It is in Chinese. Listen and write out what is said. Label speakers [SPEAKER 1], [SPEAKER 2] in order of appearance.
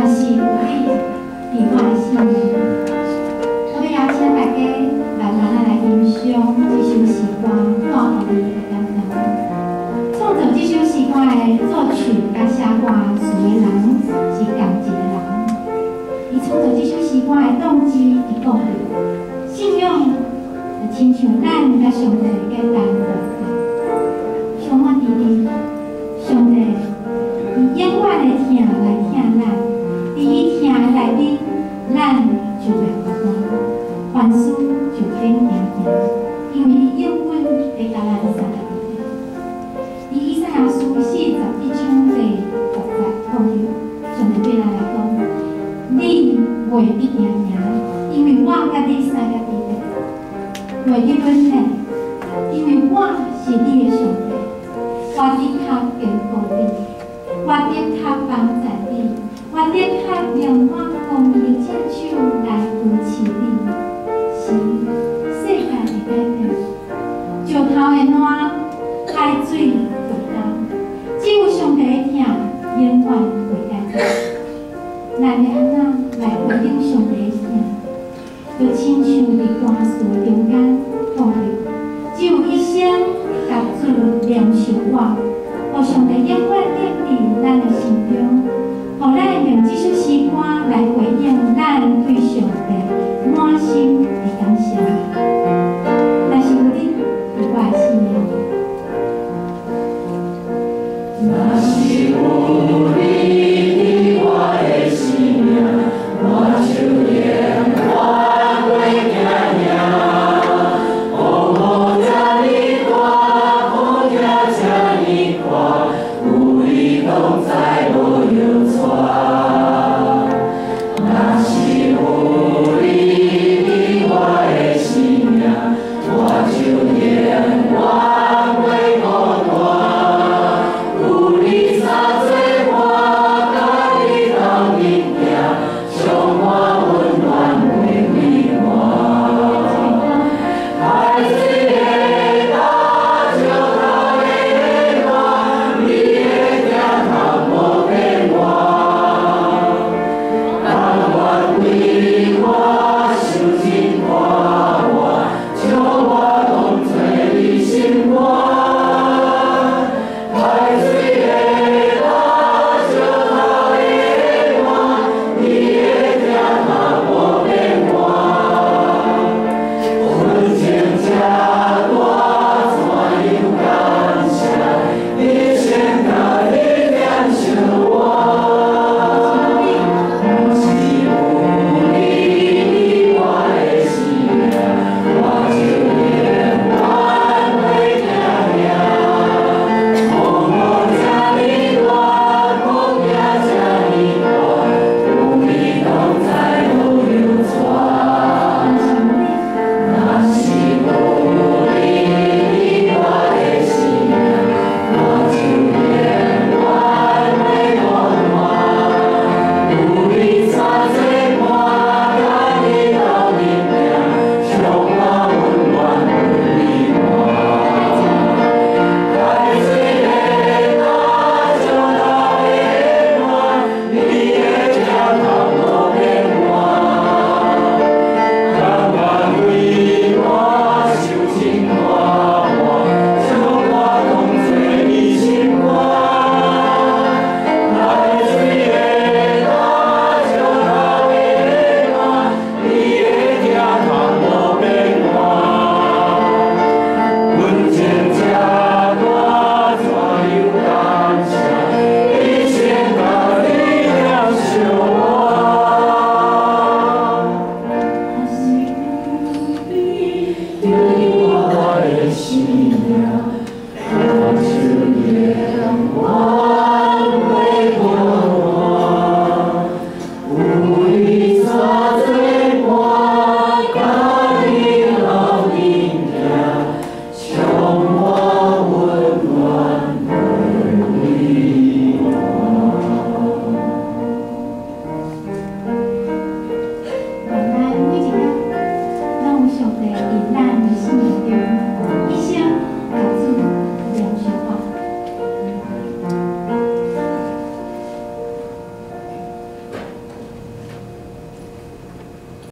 [SPEAKER 1] 我是吴丽，伫我的姓氏。我要邀请大家慢慢来欣赏这首诗歌，看给你感动。创作这首诗歌的作曲家写歌？词的人是同一个人。伊创作这首诗歌的动机是讲信用，亲像咱甲上帝简单的。是你的上帝，我顶头坚固，我顶头帮助你，我顶头用我公义的手来扶持你。